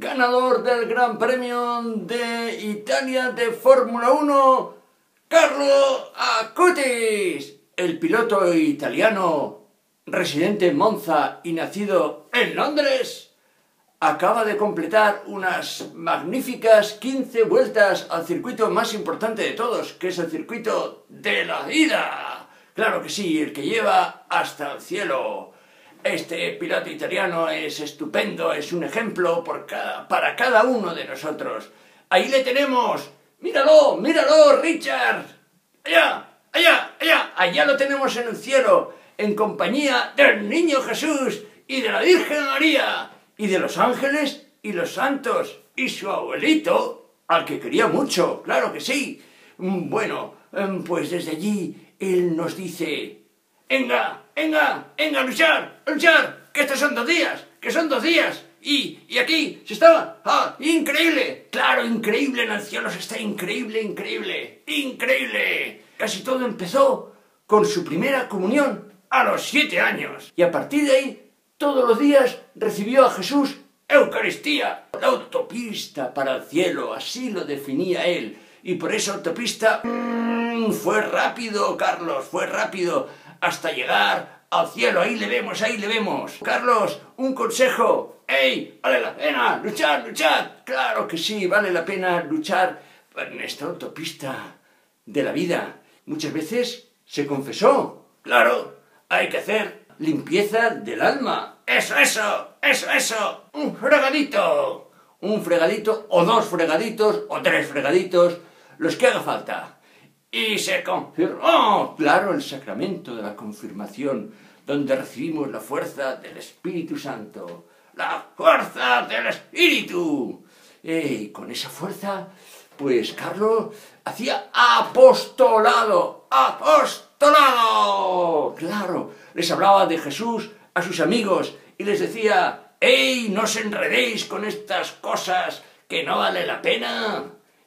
ganador del Gran Premio de Italia de Fórmula 1, Carlo Acutis, el piloto italiano residente en Monza y nacido en Londres, acaba de completar unas magníficas 15 vueltas al circuito más importante de todos, que es el circuito de la vida. Claro que sí, el que lleva hasta el cielo. Este piloto italiano es estupendo, es un ejemplo para cada uno de nosotros. Ahí le tenemos. Míralo, míralo, Richard. Allá, allá, allá, allá lo tenemos en el cielo, en compañía del niño Jesús y de la Virgen María y de los ángeles y los santos y su abuelito, al que quería mucho, claro que sí. Bueno, em, pues desde allí él nos dice, venga, venga, venga, luchar, luchar, que estos son dos días, que son dos días. Y, y aquí se estaba, ah, increíble, claro, increíble, en el cielo se está increíble, increíble, increíble. Casi todo empezó con su primera comunión a los siete años. Y a partir de ahí, todos los días recibió a Jesús Eucaristía, la autopista para el cielo, así lo definía él. Y por esa autopista mmm, fue rápido, Carlos, fue rápido hasta llegar al cielo. Ahí le vemos, ahí le vemos. Carlos, un consejo. ¡Ey! Vale la pena luchar, luchar. Claro que sí, vale la pena luchar en esta autopista de la vida. Muchas veces se confesó. Claro, hay que hacer limpieza del alma. Eso, eso, eso, eso. Un fregadito. Un fregadito o dos fregaditos o tres fregaditos, los que haga falta y se confirmó, claro, el sacramento de la confirmación, donde recibimos la fuerza del Espíritu Santo, la fuerza del Espíritu. Y con esa fuerza, pues Carlos hacía apostolado, apostolado. Claro, les hablaba de Jesús a sus amigos y les decía, ¡Ey, no os enredéis con estas cosas que no vale la p!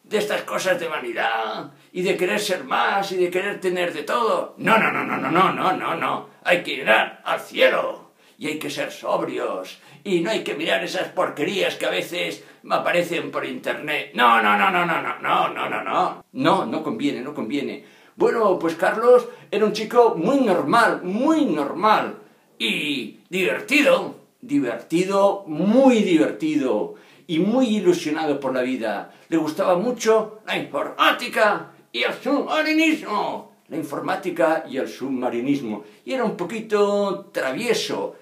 De estas cosas de vanidad y de querer ser más y de querer tener de todo. No, no, no, no, no, no, no, no, no. Hay que ir al cielo y hay que ser sobrios y no hay que mirar esas porquerías que a veces me aparecen por internet. No, no, no, no, no, no, no, no, no, no. No, no conviene, no conviene. Bueno, pues Carlos era un chico muy normal, muy normal y divertido, divertido, muy divertido y muy ilusionado por la vida. Le gustaba mucho la informática y el submarinismo. La informática y el submarinismo. Y era un poquito travieso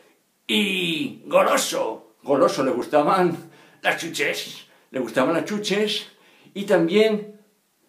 y goloso. Goloso le gustaban las chuches. Le gustaban las chuches y también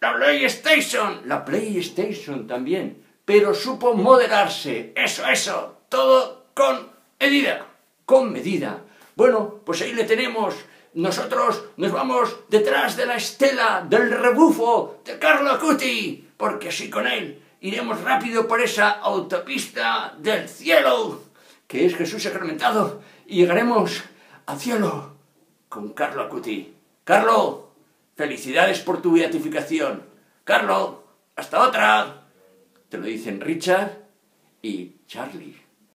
la PlayStation. La PlayStation también. Pero supo moderarse. Eso, eso. Todo con medida. Con medida. Bueno, pues ahí le tenemos nosotros nos vamos detrás de la estela del rebufo de Carlo Acuti, porque así con él iremos rápido por esa autopista del cielo, que es Jesús sacramentado, y llegaremos al cielo con Carlo Acuti. Carlo, felicidades por tu beatificación. Carlo, hasta otra. Te lo dicen Richard y Charlie.